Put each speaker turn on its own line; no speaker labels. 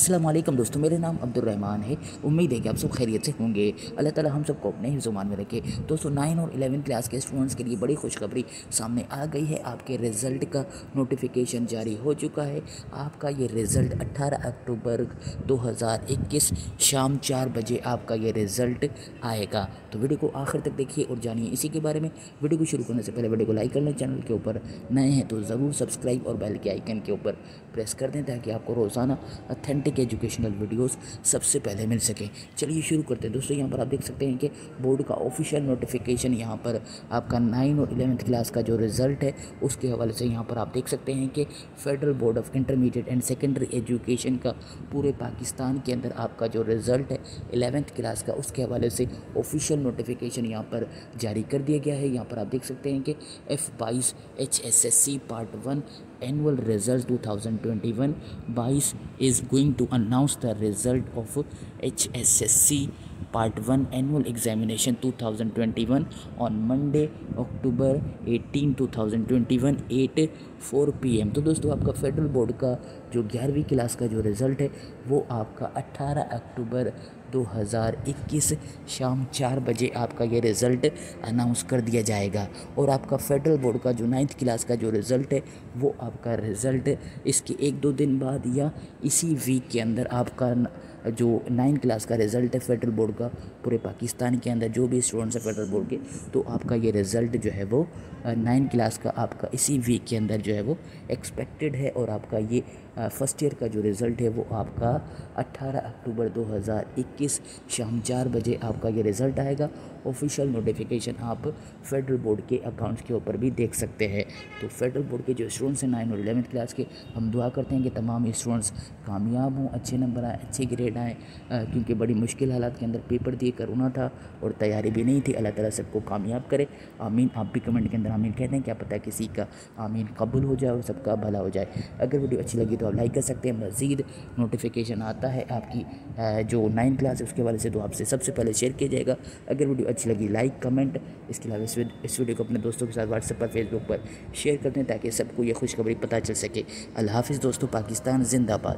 السلام علیکم دوستو میرے نام عبد الرحمن ہے۔ امید ہے کہ آپ سب خیریت سے ہوں گے۔ اللہ تعالی ہم سب کو اپنے ہی زمان میں رکھے۔ دوستو، نائن اور الیون کلاس کے اسٹوڈنٹس کے لیے بڑی خوشخبری سامنے آ گئی ہے۔ آپ کے رزلٹ کا نوٹیفیکیشن جاری ہو چکا ہے۔ آپ کا یہ رزلٹ اٹھارہ اکتوبر دو ہزار اکیس شام چار بجے آپ کا یہ رزلٹ آئے گا۔ تو ویڈیو کو آخر تک دیکھیے اور جانیے اسی کے بارے میں۔ ویڈیو کو شروع کرنے سے پہلے ویڈیو کو لائک کر لیں چینل کے اوپر نئے ہیں تو ضرور سبسکرائب اور بیل کے آئیکن کے اوپر پریس کر دیں تاکہ آپ کو روزانہ اتھینٹک ایجوکیشنل ویڈیوز سب سے پہلے مل سکیں۔ چلیے شروع کرتے ہیں۔ دوستو، یہاں پر آپ دیکھ سکتے ہیں کہ بورڈ کا آفیشیل نوٹیفیکیشن یہاں پر آپ کا نائن اور الیونتھ کلاس کا جو رزلٹ ہے، اس کے حوالے سے یہاں پر آپ دیکھ سکتے ہیں کہ federal board of intermediate and secondary education کا پورے پاکستان کے اندر آپ کا جو رزلٹ ہے الیونتھ کلاس کا، اس کے حوالے سے آفیشیل نوٹیفیکیشن یہاں پر جاری کر دیا گیا ہے۔ یہاں پر آپ دیکھ سکتے ہیں کہ ایف بائیس H S S C part one annual result 2021 vice is going to announce the result of HSSC part one annual examination two thousand twenty one on Monday October eighteen two thousand twenty one at four P M تو دوستو، آپ کا federal board کا جو گیارہویں class کا جو result ہے، وہ آپ کا اٹھارہ اکتوبر دو ہزار اکیس شام چار بجے آپ کا یہ رزلٹ اناؤنس کر دیا جائے گا۔ اور آپ کا فیڈرل بورڈ کا جو نائنتھ کلاس کا جو رزلٹ ہے، وہ آپ کا رزلٹ اس کے ایک دو دن بعد یا اسی ویک کے اندر آپ کا جو نائن کلاس کا رزلٹ ہے فیڈرل بورڈ کا، پورے پاکستان کے اندر جو بھی اسٹوڈنٹس ہیں فیڈرل بورڈ کے، تو آپ کا یہ رزلٹ جو ہے وہ نائن کلاس کا آپ کا اسی ویک کے اندر جو ہے وہ ایکسپیکٹڈ ہے اور آپ کا یہ فرسٹ ایئر کا جو رزلٹ ہے وہ آپ کا اٹھارہ اکتوبر دو ہزار اکیس شام چار بجے آپ کا یہ رزلٹ آئے گا۔ آفیشیل نوٹیفیکیشن آپ فیڈرل بورڈ کے اکاؤنٹس کے اوپر بھی دیکھ سکتے ہیں۔ تو فیڈرل بورڈ کے جو اسٹوڈنٹس ہیں نائن اور الیونتھ کلاس کے، ہم دعا کرتے ہیں کہ تمام اسٹوڈنٹس کامیاب ہوں، اچھے نمبر آئیں اچھے گریڈ آئیں کیونکہ بڑی مشکل حالات کے اندر پیپر دیے، کرونا تھا اور تیاری بھی نہیں تھی۔ اللہ تعالیٰ سب کو کامیاب کرے۔ آمین۔ آپ بھی کمنٹ کے اندر آمین کہتے ہیں، کیا پتہ کسی کا آمین قبول ہو جائے اور سب کا بھلا ہو جائے۔ اگر ویڈیو اچھی لگی تو آپ لائک کر سکتے ہیں۔ مزید نوٹیفیکیشن آتا ہے آپ کی جو نائن کلاس ہے، اس کے والے سے تو آپ سے سب سے پہلے شیئر کیا جائے گا۔ اگر ویڈیو اچھی لگی لائک کمنٹ اس کے علاوہ اس ویڈیو کو اپنے دوستوں کے ساتھ واٹس ایپ پر فیس بک پر شیئر کر دیں تاکہ سب کو یہ خوشخبری پتہ چل سکے۔ اللہ حافظ دوستوں پاکستان زندہ باد۔